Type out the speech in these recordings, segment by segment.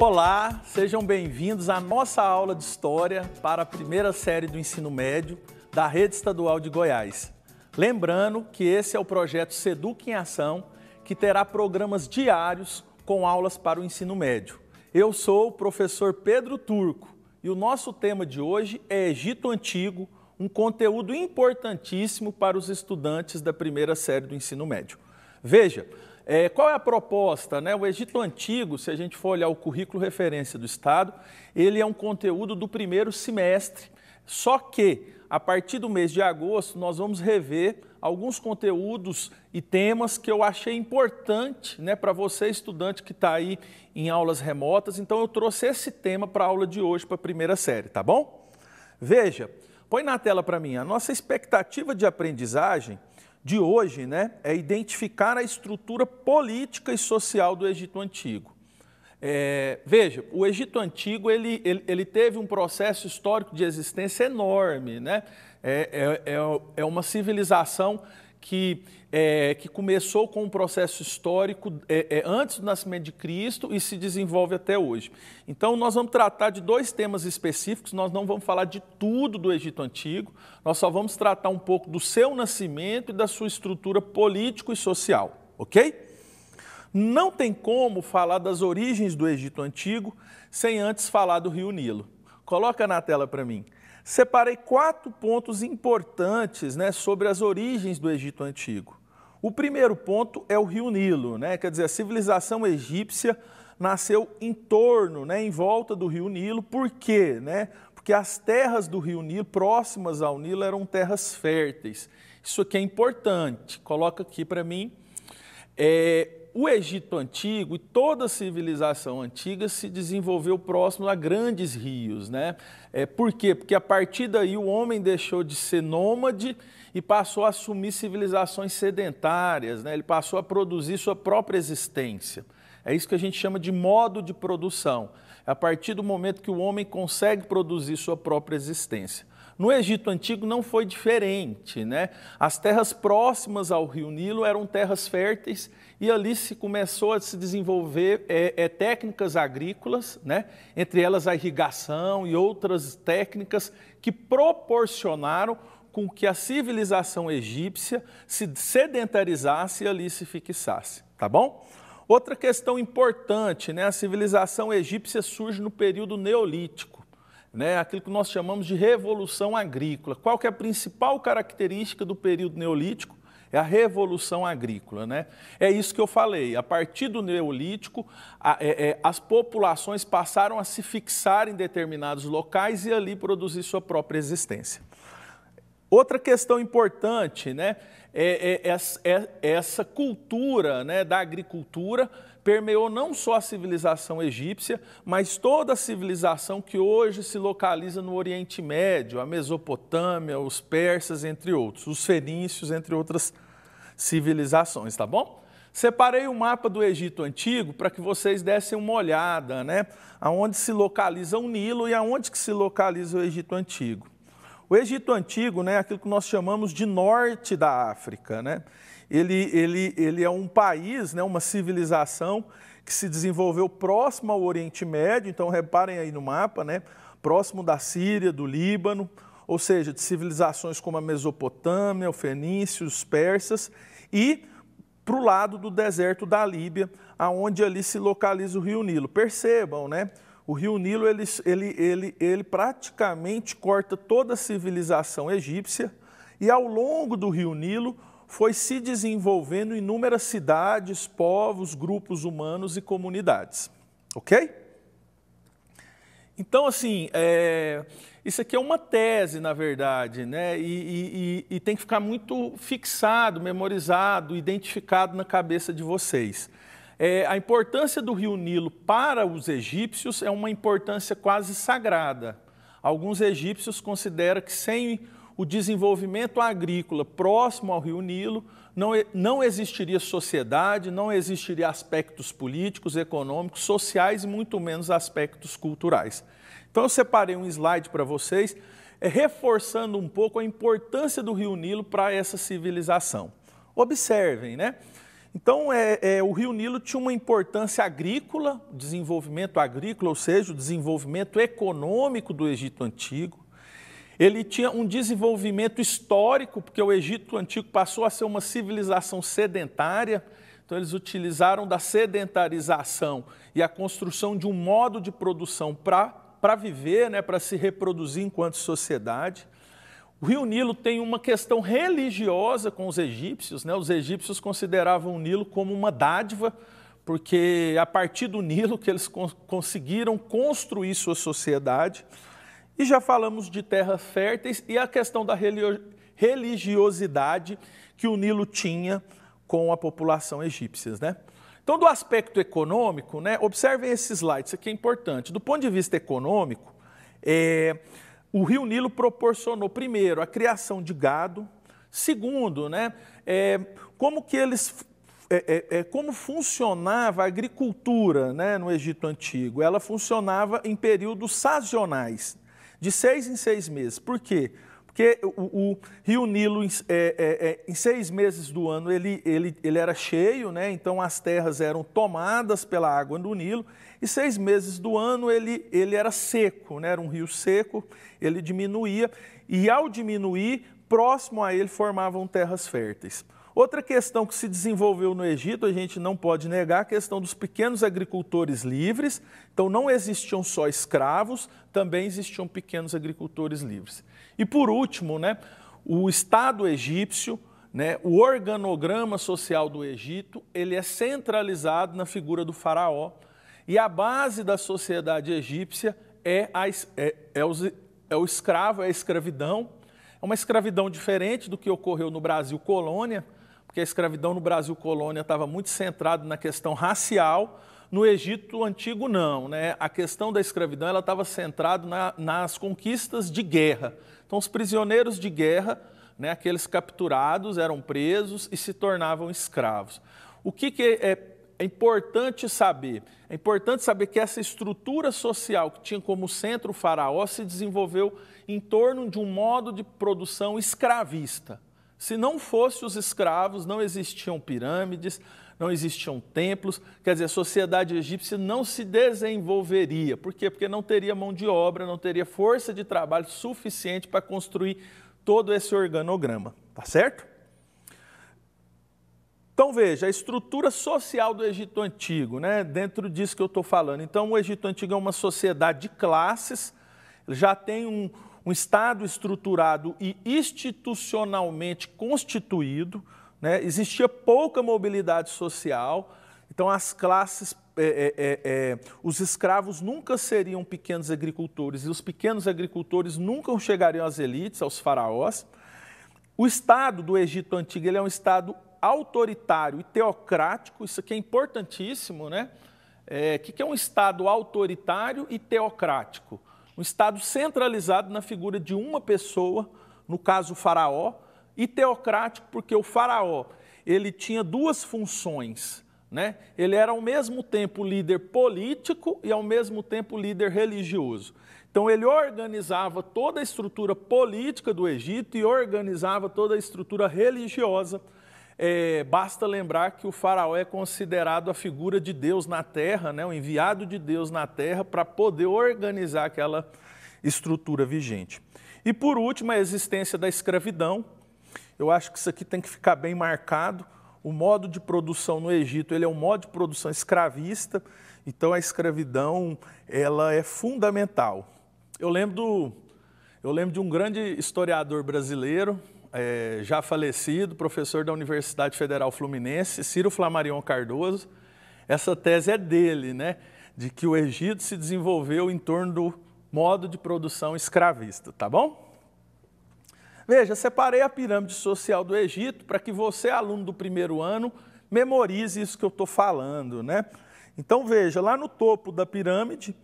Olá, sejam bem-vindos à nossa aula de História para a primeira série do ensino médio da Rede Estadual de Goiás. Lembrando que esse é o projeto Seduc em Ação, que terá programas diários com aulas para o ensino médio. Eu sou o professor Pedro Turco e o nosso tema de hoje é Egito Antigo, um conteúdo importantíssimo para os estudantes da primeira série do ensino médio. Veja, é, qual é a proposta? Né? O Egito Antigo, se a gente for olhar o currículo referência do Estado, ele é um conteúdo do primeiro semestre, só que a partir do mês de agosto nós vamos rever alguns conteúdos e temas que eu achei importante né, para você, estudante que está aí em aulas remotas. Então eu trouxe esse tema para a aula de hoje, para a primeira série, tá bom? Veja, põe na tela para mim, a nossa expectativa de aprendizagem de hoje né, é identificar a estrutura política e social do Egito Antigo. É, veja, o Egito Antigo ele, ele, ele, teve um processo histórico de existência enorme. Né? É, é, é, é uma civilização que, é, que começou com um processo histórico é, é, antes do nascimento de Cristo e se desenvolve até hoje. Então, nós vamos tratar de dois temas específicos, nós não vamos falar de tudo do Egito Antigo, nós só vamos tratar um pouco do seu nascimento e da sua estrutura político e social, ok? Não tem como falar das origens do Egito Antigo sem antes falar do Rio Nilo. Coloca na tela para mim separei quatro pontos importantes né, sobre as origens do Egito Antigo. O primeiro ponto é o rio Nilo, né? quer dizer, a civilização egípcia nasceu em torno, né, em volta do rio Nilo. Por quê? Né? Porque as terras do rio Nilo, próximas ao Nilo, eram terras férteis. Isso aqui é importante, coloca aqui para mim. É, o Egito antigo e toda a civilização antiga se desenvolveu próximo a grandes rios, né? É, por quê? Porque a partir daí o homem deixou de ser nômade e passou a assumir civilizações sedentárias, né? ele passou a produzir sua própria existência. É isso que a gente chama de modo de produção. É a partir do momento que o homem consegue produzir sua própria existência. No Egito Antigo não foi diferente, né? As terras próximas ao rio Nilo eram terras férteis e ali se começou a se desenvolver é, é, técnicas agrícolas, né? entre elas a irrigação e outras técnicas que proporcionaram com que a civilização egípcia se sedentarizasse e ali se fixasse, tá bom? Outra questão importante, né? a civilização egípcia surge no período neolítico né, aquilo que nós chamamos de revolução agrícola. Qual que é a principal característica do período neolítico? É a revolução agrícola. Né? É isso que eu falei. A partir do neolítico, a, é, é, as populações passaram a se fixar em determinados locais e ali produzir sua própria existência. Outra questão importante né, é, é, é, é essa cultura né, da agricultura permeou não só a civilização egípcia, mas toda a civilização que hoje se localiza no Oriente Médio, a Mesopotâmia, os persas, entre outros, os fenícios, entre outras civilizações, tá bom? Separei o mapa do Egito Antigo para que vocês dessem uma olhada, né? Aonde se localiza o Nilo e aonde que se localiza o Egito Antigo. O Egito Antigo né, aquilo que nós chamamos de norte da África. Né? Ele, ele, ele é um país, né, uma civilização que se desenvolveu próximo ao Oriente Médio, então reparem aí no mapa, né, próximo da Síria, do Líbano, ou seja, de civilizações como a Mesopotâmia, o Fenício, os persas, e para o lado do deserto da Líbia, aonde ali se localiza o rio Nilo. Percebam, né? O rio Nilo ele, ele, ele, ele praticamente corta toda a civilização egípcia e ao longo do rio Nilo foi se desenvolvendo inúmeras cidades, povos, grupos humanos e comunidades. Ok? Então, assim, é, isso aqui é uma tese, na verdade, né? E, e, e, tem que ficar muito fixado, memorizado, identificado na cabeça de vocês. É, a importância do rio Nilo para os egípcios é uma importância quase sagrada. Alguns egípcios consideram que sem o desenvolvimento agrícola próximo ao rio Nilo, não, não existiria sociedade, não existiria aspectos políticos, econômicos, sociais e muito menos aspectos culturais. Então eu separei um slide para vocês, é, reforçando um pouco a importância do rio Nilo para essa civilização. Observem, né? Então, é, é, o Rio Nilo tinha uma importância agrícola, desenvolvimento agrícola, ou seja, o desenvolvimento econômico do Egito Antigo. Ele tinha um desenvolvimento histórico, porque o Egito Antigo passou a ser uma civilização sedentária, então eles utilizaram da sedentarização e a construção de um modo de produção para viver, né, para se reproduzir enquanto sociedade. O rio Nilo tem uma questão religiosa com os egípcios. Né? Os egípcios consideravam o Nilo como uma dádiva, porque a partir do Nilo que eles conseguiram construir sua sociedade. E já falamos de terras férteis e a questão da religiosidade que o Nilo tinha com a população egípcia. Né? Então, do aspecto econômico, né, observem esse slide, isso aqui é importante. Do ponto de vista econômico, é, o Rio Nilo proporcionou, primeiro, a criação de gado, segundo, né, é, como que eles é, é, é, como funcionava a agricultura né, no Egito Antigo? Ela funcionava em períodos sazonais, de seis em seis meses. Por quê? Porque o, o rio Nilo, é, é, é, em seis meses do ano, ele, ele, ele era cheio, né? então as terras eram tomadas pela água do Nilo, e seis meses do ano ele, ele era seco, né? era um rio seco, ele diminuía, e ao diminuir, próximo a ele formavam terras férteis. Outra questão que se desenvolveu no Egito, a gente não pode negar, a questão dos pequenos agricultores livres. Então, não existiam só escravos, também existiam pequenos agricultores livres. E por último, né, o Estado egípcio, né, o organograma social do Egito, ele é centralizado na figura do faraó. E a base da sociedade egípcia é, a, é, é, o, é o escravo, é a escravidão. É uma escravidão diferente do que ocorreu no Brasil colônia, porque a escravidão no Brasil colônia estava muito centrada na questão racial, no Egito antigo não, né? A questão da escravidão ela estava centrada na, nas conquistas de guerra. Então os prisioneiros de guerra, né, aqueles capturados, eram presos e se tornavam escravos. O que, que é, é importante saber? É importante saber que essa estrutura social que tinha como centro o faraó se desenvolveu em torno de um modo de produção escravista. Se não fosse os escravos, não existiam pirâmides, não existiam templos, quer dizer, a sociedade egípcia não se desenvolveria. Por quê? Porque não teria mão de obra, não teria força de trabalho suficiente para construir todo esse organograma, tá certo? Então veja, a estrutura social do Egito Antigo, né? dentro disso que eu estou falando. Então o Egito Antigo é uma sociedade de classes, já tem um, um Estado estruturado e institucionalmente constituído, né? existia pouca mobilidade social, então as classes, é, é, é, é, os escravos nunca seriam pequenos agricultores e os pequenos agricultores nunca chegariam às elites, aos faraós. O Estado do Egito Antigo ele é um Estado autoritário e teocrático, isso aqui é importantíssimo, né? É, o que é um Estado autoritário e teocrático? Um Estado centralizado na figura de uma pessoa, no caso o faraó, e teocrático porque o faraó ele tinha duas funções. Né? Ele era ao mesmo tempo líder político e ao mesmo tempo líder religioso. Então ele organizava toda a estrutura política do Egito e organizava toda a estrutura religiosa é, basta lembrar que o faraó é considerado a figura de Deus na terra, né, o enviado de Deus na terra para poder organizar aquela estrutura vigente. E por último, a existência da escravidão. Eu acho que isso aqui tem que ficar bem marcado. O modo de produção no Egito ele é um modo de produção escravista, então a escravidão ela é fundamental. Eu lembro, do, eu lembro de um grande historiador brasileiro, é, já falecido, professor da Universidade Federal Fluminense, Ciro Flamarion Cardoso. Essa tese é dele, né? De que o Egito se desenvolveu em torno do modo de produção escravista, tá bom? Veja, separei a pirâmide social do Egito para que você, aluno do primeiro ano, memorize isso que eu estou falando, né? Então veja, lá no topo da pirâmide,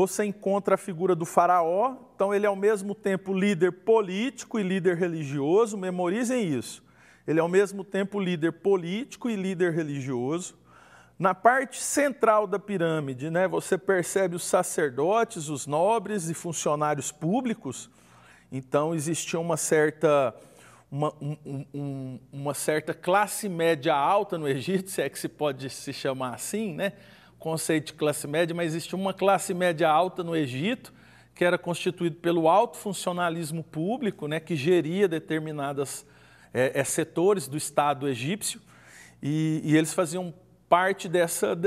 você encontra a figura do faraó, então ele é ao mesmo tempo líder político e líder religioso, memorizem isso. Ele é ao mesmo tempo líder político e líder religioso. Na parte central da pirâmide, né, você percebe os sacerdotes, os nobres e funcionários públicos. Então existia uma certa uma, um, um, uma certa classe média alta no Egito, se é que se pode se chamar assim, né? Conceito de classe média, mas existia uma classe média alta no Egito, que era constituído pelo alto funcionalismo público, né, que geria determinados é, é, setores do Estado egípcio, e, e, eles faziam parte dessa,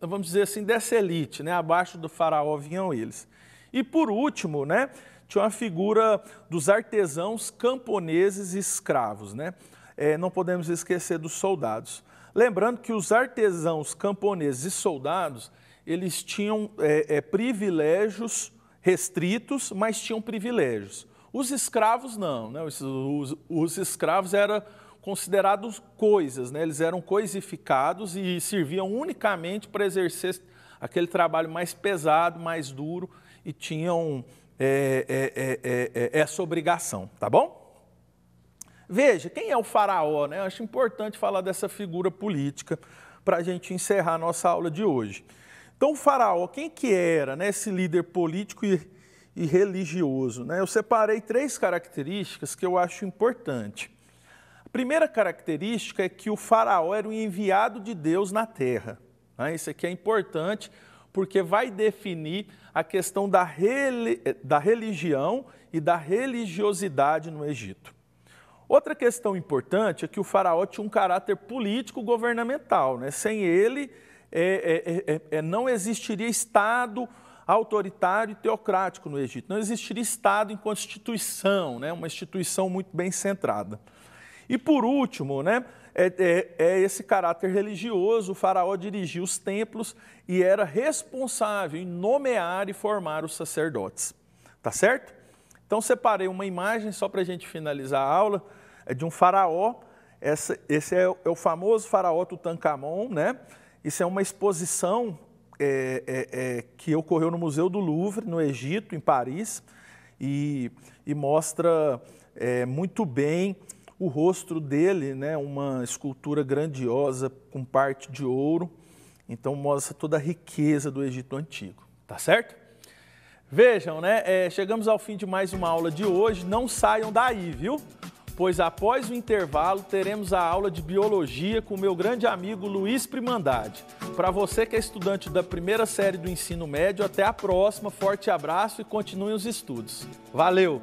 vamos dizer assim, dessa elite, né, abaixo do faraó vinham eles. E por último, né, tinha uma figura dos artesãos, camponeses e escravos. Né? É, não podemos esquecer dos soldados. Lembrando que os artesãos, camponeses e soldados, eles tinham é, é, privilégios restritos, mas tinham privilégios. Os escravos não, né? os, os, os escravos eram considerados coisas, né? eles eram coisificados e serviam unicamente para exercer aquele trabalho mais pesado, mais duro e tinham é, é, é, essa obrigação, tá bom? Veja, quem é o faraó? Né? Acho importante falar dessa figura política para a gente encerrar a nossa aula de hoje. Então, o faraó, quem que era né, esse líder político e, e religioso? Né? Eu separei três características que eu acho importante. A primeira característica é que o faraó era o enviado de Deus na terra. Né? Isso aqui é importante porque vai definir a questão da, da religião e da religiosidade no Egito. Outra questão importante é que o faraó tinha um caráter político-governamental. Né? Sem ele, é, é, é, é, não existiria Estado autoritário e teocrático no Egito. Não existiria Estado enquanto instituição, né? uma instituição muito bem centrada. E por último, né, é, é, é, esse caráter religioso, o faraó dirigia os templos e era responsável em nomear e formar os sacerdotes. Tá certo? Então separei uma imagem só para a gente finalizar a aula é de um faraó. Essa, esse é, é, o famoso faraó Tutankhamon, né? Isso é uma exposição é, é, é, que ocorreu no Museu do Louvre, no Egito, em Paris, e, e mostra é, muito bem o rosto dele, né? Uma escultura grandiosa com parte de ouro. Então mostra toda a riqueza do Egito antigo, tá certo? Vejam, né? É, chegamos ao fim de mais uma aula de hoje. Não saiam daí, viu? Pois após o intervalo teremos a aula de biologia com o meu grande amigo Luiz Primandade. Para você que é estudante da primeira série do ensino médio, até a próxima, forte abraço e continue os estudos. Valeu!